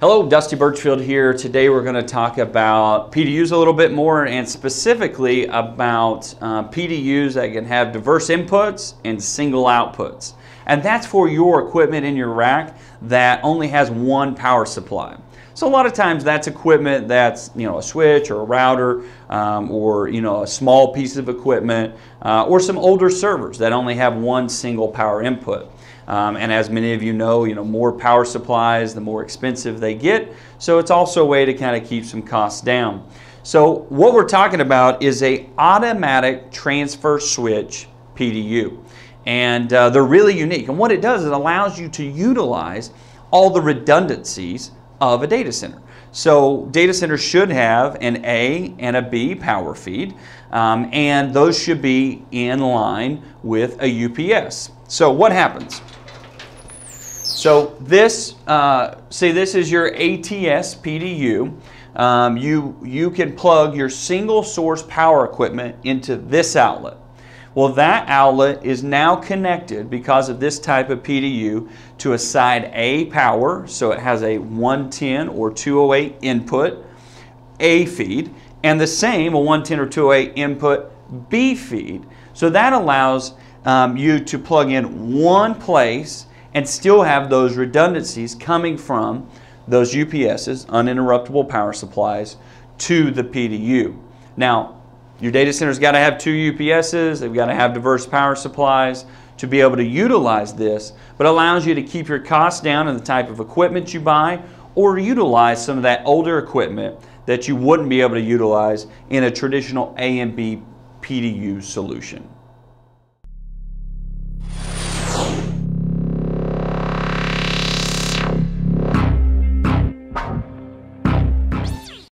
Hello, Dusty Burchfield here. Today we're going to talk about PDUs a little bit more and specifically about uh, PDUs that can have diverse inputs and single outputs. And that's for your equipment in your rack that only has one power supply. So a lot of times that's equipment that's you know a switch or a router um, or you know a small piece of equipment uh, or some older servers that only have one single power input. Um, and as many of you know, you know, more power supplies, the more expensive they get. So it's also a way to kind of keep some costs down. So what we're talking about is a automatic transfer switch PDU. And uh, they're really unique. And what it does is it allows you to utilize all the redundancies of a data center. So data centers should have an A and a B power feed, um, and those should be in line with a UPS. So what happens? So this, uh, say this is your ATS PDU. Um, you, you can plug your single source power equipment into this outlet. Well, that outlet is now connected because of this type of PDU to a side A power, so it has a 110 or 208 input A feed, and the same, a 110 or 208 input B feed. So that allows um, you to plug in one place and still have those redundancies coming from those UPSs, uninterruptible power supplies, to the PDU. Now, your data center's got to have two UPSs, they've got to have diverse power supplies to be able to utilize this, but allows you to keep your costs down in the type of equipment you buy or utilize some of that older equipment that you wouldn't be able to utilize in a traditional A and B PDU solution.